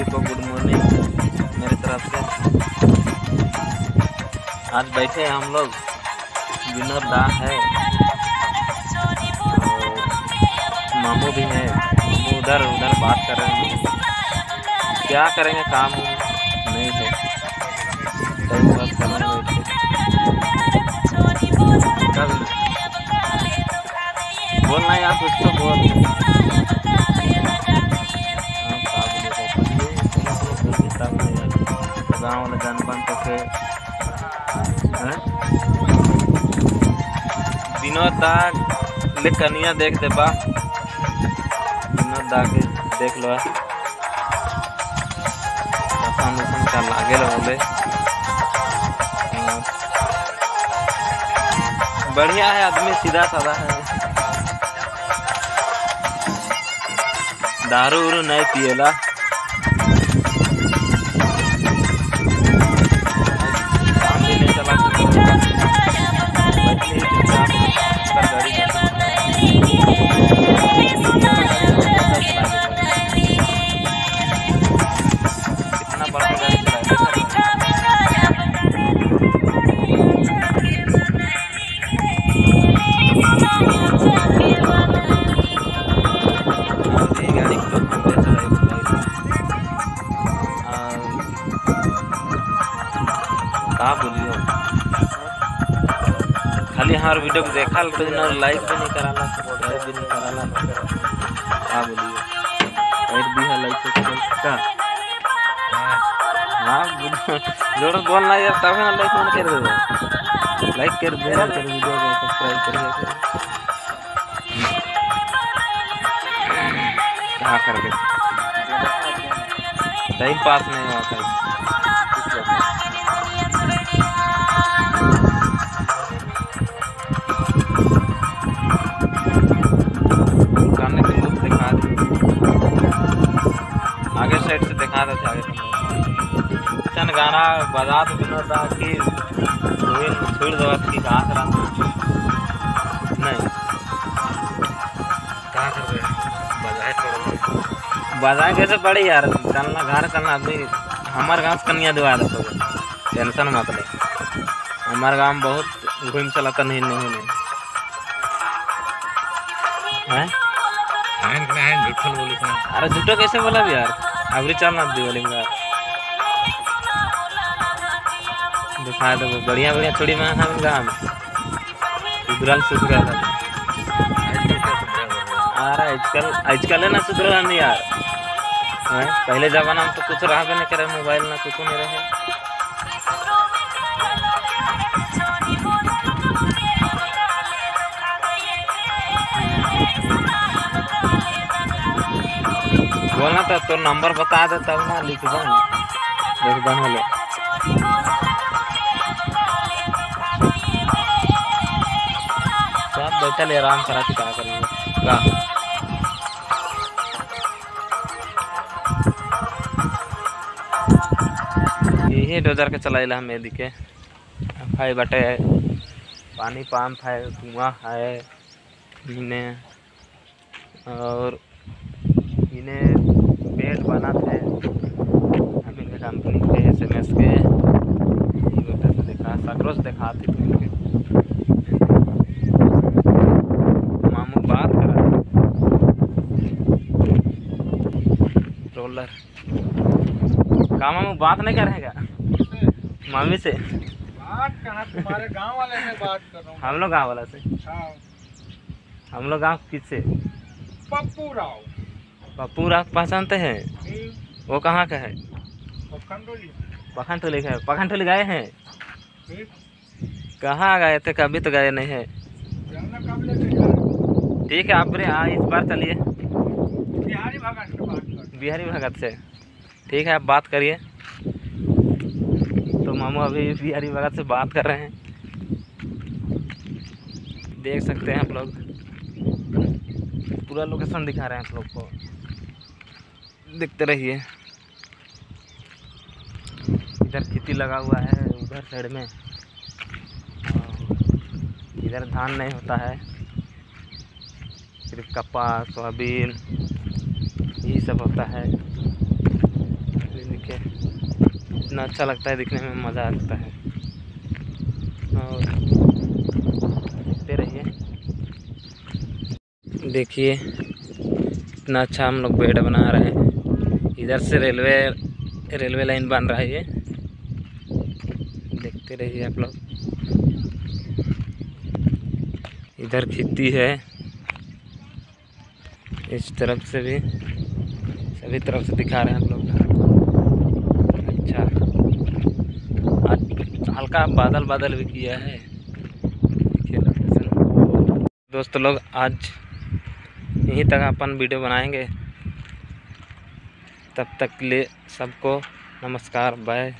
सभी को good morning मेरी तरफ़ से। आज बैठे हैं हम लोग। विनोद दा है। मामू भी हैं। उधर उधर बात कर रहे हैं। क्या करेंगे काम? नहीं है। टाइम पास बोलना यार कुछ तो बोल। गाँव वाला जान पान तो के, हैं? विनोद दा ले कनिया देख दे बा। विनोद दा के देख लो रसम रसम का लागे बोले। बढ़िया है आदमी, सीधा साधा है। दारू उरू नहीं पिएला। का बोलियो खाली हमार वीडियो को देखा तो ना लाइक भी नहीं कराला सब्सक्राइब भी नहीं कराला का बोलियो और भी है लाइक सब्सक्राइब का? हाँ ज़ोर बोलना यार तब ना लाइक मन कर दे लाइक कर दे कर वीडियो को सब्सक्राइब करिए क्या कर दे टाइम पास नहीं हुआ था चन गाना बजा तो बिना था कि छोड़ दो कि कहाँ करा नहीं। कहाँ कर रहे बजाए तो बजाए कैसे पड़ी यार? चलना घर चलना अभी हमारे गाँव से कन्या दिवा दो टेंशन मत ले। हमारे गाँव बहुत घूम चलाता नहीं नहीं नहीं। हैं? अरे झूठो कैसे बोला भी यार? अभी चलना दिवाली में यार दिखा दो बढ़िया बढ़िया थोड़ी मैं हम गाँव में सुधरल सुधरल अरे आजकल आजकल है ना सुधरल नहीं यार। हैं? पहले जमाना में तो कुछ रहा भी नहीं करे, मोबाइल ना कुछ नहीं रहे। बोलना तो तो नंबर बता दे तब ना, लिख दो। देख बन ले सब बैठा ले, आराम करा के क्या करेंगे? यही डोजर के चलाइला हम दिखे भाई बटे, पानी पंप है कुआँ है इन्हें और इन्हें बेड बना थे हम इनके कंपनी के एस एम एस के देखा सकरोस देखा थे तो इनके मामू बात करा रोलर का मामू बात नहीं करेगा? मामी से? बात कहाँ? तुम्हारे गाँव वाले से बात कर रहा हूँ। हम लोग गाँव वाला से। हाँ, हम लोग गाँव किससे पप्पू राव पप्पू राग पहचानते हैं? वो कहाँ का है? पखंडोली। का है। पखनटोली गए हैं? कहाँ गए थे? कभी तो गए नहीं है। ठीक है आप इस बार चलिए हो? बिहारी भगत से बात कर बिहारी भगत से। ठीक है, आप बात करिए। तो मामू अभी बिहारी भगत से बात कर रहे हैं। देख सकते हैं आप लोग। पूरा लोकेशन दिखा रहे हैं आप लोग को। देखते रहिए। इधर खेती लगा हुआ है, उधर साइड में। इधर धान नहीं होता है। सिर्फ़ कपास सोयाबीन। यही सब होता है। देखिए इतना अच्छा लगता है, दिखने में मज़ा आता है। और देखते रहिए। देखिए, इतना अच्छा हम लोग बेड बना रहे हैं। इधर से रेलवे रेलवे लाइन बन रहा है ये। देखते रहिए आप लोग। इधर खेती है। इस तरफ़ से भी। सभी तरफ़ से दिखा रहे हैं हम लोग। अच्छा। आज हल्का बादल बादल भी किया है। दोस्तों लोग, आज यहीं तक अपन वीडियो बनाएँगे। तब तक के लिए सबको नमस्कार, बाय।